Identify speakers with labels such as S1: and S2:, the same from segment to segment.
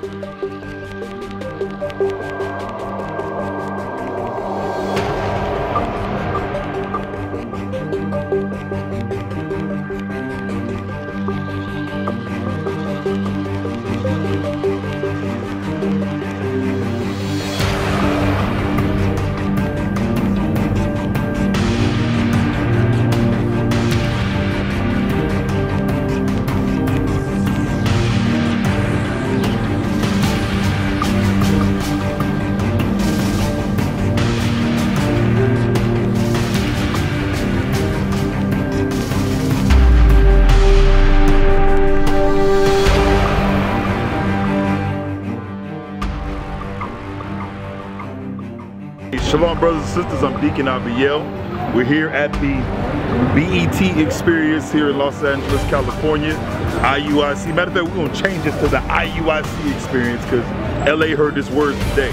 S1: Música Brothers and sisters. I'm Deacon Abiel. We're here at the BET experience here in Los Angeles, California. IUIC. Matter of fact, we're to change it to the IUIC experience because LA heard this word today.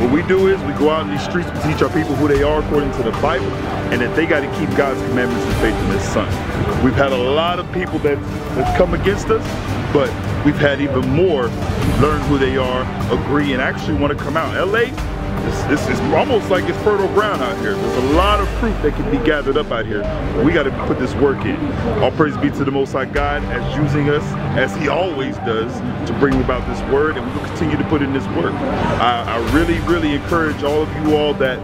S1: What we do is we go out in these streets, we teach our people who they are according to the Bible, and that they got to keep God's commandments and faith in His Son. We've had a lot of people that have come against us, but we've had even more learn who they are, agree, and actually want to come out. LA it's, it's, it's, almost like it's fertile ground out here. There's a lot of fruit that can be gathered up out here. We got to put this work in. All praise be to the Most High God as using us, as He always does, to bring about this word, and we will continue to put in this work. I, I really, really encourage all of you all that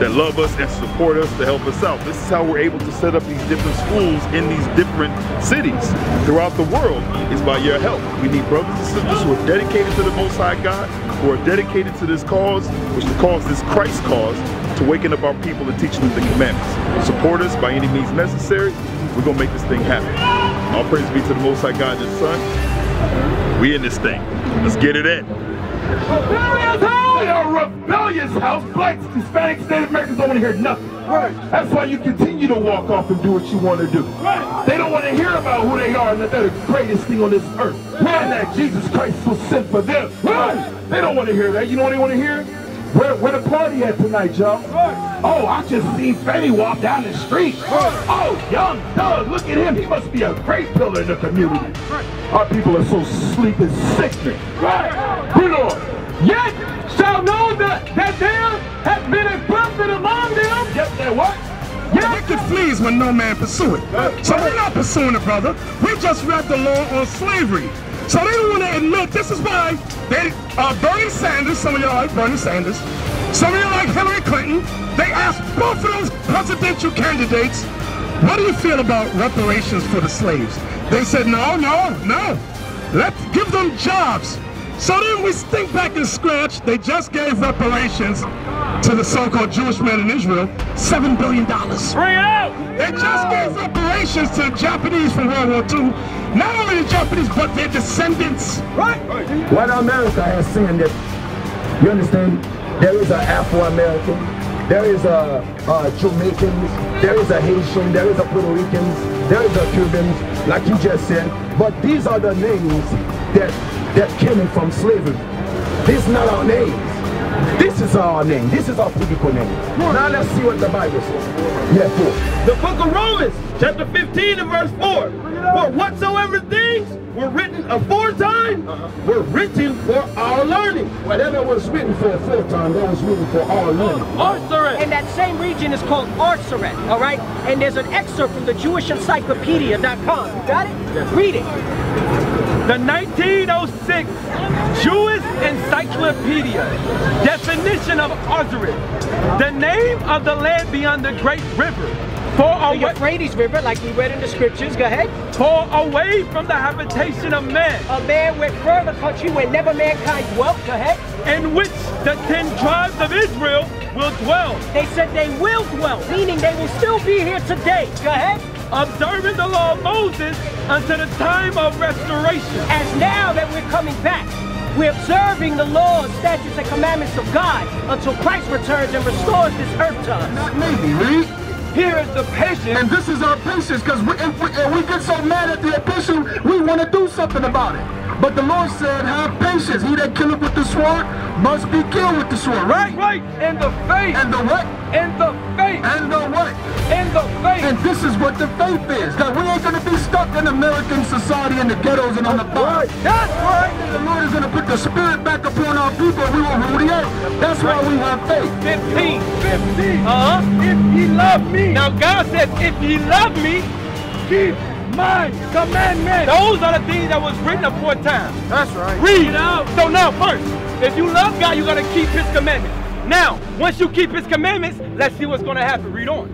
S1: that love us and support us to help us out. This is how we're able to set up these different schools in these different cities throughout the world is by your help. We need brothers and sisters who are dedicated to the Most High God, who are dedicated to this cause, which the cause is Christ's cause, to waking up our people and teaching them the commandments. Support us by any means necessary. We're gonna make this thing happen. All praise be to the Most High God and His Son. We in this thing. Let's get it in Rebellious house!
S2: They a rebellious house. Blacks, Hispanics, Native Americans don't want to hear nothing. Right. That's why you continue to walk off and do what you want to do. Right. They don't want to hear about who they are and that they're the greatest thing on this earth. Right. And that Jesus Christ was sent for them. Right. They don't want to hear that. You know what they want to hear? Where, where the party at tonight, y'all? Right. Oh, I just seen Fetty walk down the street. Oh, young Doug, look at him. He must be a great pillar in the community. Our people are so sleep and sickening. Right. Good Lord.
S3: Yet shall know that, that there has been a prophet among them.
S2: Yes, there what?
S3: Yes. Wicked flees when no man pursue it. So we're not pursuing it, brother. We just read the law on slavery. So they don't want to admit, this is why they, uh, Bernie Sanders, some of y'all like Bernie Sanders, some of y'all like Hillary Clinton, they asked both of those presidential candidates, what do you feel about reparations for the slaves? They said, no, no, no. Let's give them jobs. So then we think back and scratch, they just gave reparations to the so-called Jewish men in Israel, $7 billion.
S2: Bring it out!
S3: They just gave reparations to the Japanese from World War II. Not only the Japanese, but their descendants.
S2: Right?
S4: What America has seen that, you understand, there is an Afro-American, there is a, a Jamaicans, there is a Haitian, there is a Puerto Ricans, there is a Cubans, like you just said. But these are the names that that came from slavery. This is not our name. This is our name. This is our biblical name. Now let's see what the Bible says. Yeah, four.
S2: The book of Romans, chapter 15 and verse 4. For whatsoever things were written aforetime uh -huh. were written for our learning.
S4: Whatever was written for aforetime, that was written for our learning.
S5: Arsareth. And that same region is called Arsareth, all right? And there's an excerpt from the Jewish Encyclopedia.com. You got it? Yes. Read it.
S3: The 1906 Jewish Encyclopedia definition of Arsareth. The name of the land beyond the great river
S5: for the Euphrates River, like we read in the scriptures. Go ahead.
S3: For away from the habitation of man.
S5: A man went further country where never mankind dwelt. Go ahead.
S3: In which the ten tribes of Israel will dwell.
S5: They said they will dwell, meaning they will still be here today. Go ahead.
S3: Observing the law of Moses until the time of restoration.
S5: As now that we're coming back, we're observing the laws, statutes, and commandments of God until Christ returns and restores this earth to us.
S2: Not maybe, read. Here is the patience.
S4: And this is our patience, because we, if we, if we get so mad at the epistle, we
S6: want to do something about it. But the Lord said, have patience. He that killeth with the sword must be killed with the sword, right?
S7: Right. In the faith.
S6: And the what?
S7: In the faith.
S6: And the what?
S7: In the faith.
S6: And this is what the faith is. That we ain't gonna be stuck in American society in the ghettos and on the farm.
S7: That's right.
S6: The Lord is gonna put the spirit back upon our people. We will rule the earth. That's why we have faith.
S7: 15. 15. Uh-huh. If ye love me. Now God says, if ye love me, keep my commandments. Those are the things that was written aforetime.
S6: That's right.
S7: Read. So now first, if you love God, you're going to keep his commandments. Now, once you keep his commandments, let's see what's going to happen. Read on.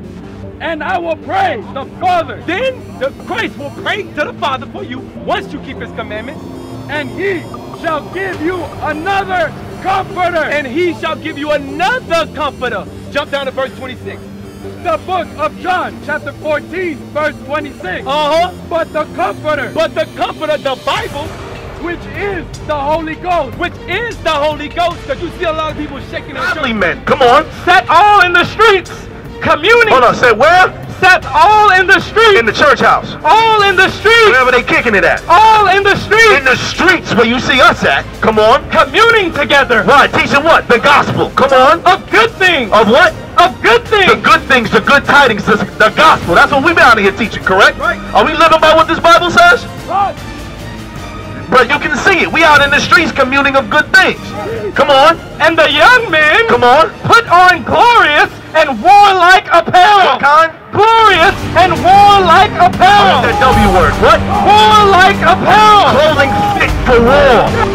S7: And I will pray the Father. Then the Christ will pray to the Father for you once you keep his commandments. And he shall give you another comforter. And he shall give you another comforter. Jump down to verse 26 the book of John, chapter 14, verse 26. Uh-huh. But the Comforter. But the Comforter, the Bible, which is the Holy Ghost. Which is the Holy Ghost, because you see a lot of people shaking their
S8: Godly men, come on.
S7: Set all in the streets, communing.
S8: Hold on, set where?
S7: Set all in the streets.
S8: In the church house.
S7: All in the streets.
S8: Wherever they kicking it at.
S7: All in the streets.
S8: In the streets where you see us at. Come on.
S7: Communing together.
S8: Right, teaching what? The gospel. Come on.
S7: Of good things.
S8: Of what?
S7: Of good things.
S8: The good things, the good tidings, the, the gospel. That's what we've been out here teaching, correct?
S7: Right.
S8: Are we living by what this Bible says?
S7: Right.
S8: But you can see it. We out in the streets communing of good things. Come on.
S7: And the young men
S8: Come on.
S7: put on glorious and warlike apparel.
S8: What kind?
S7: Glorious and warlike apparel.
S8: What's That W word. What?
S7: Warlike apparel.
S8: Clothing fit for war.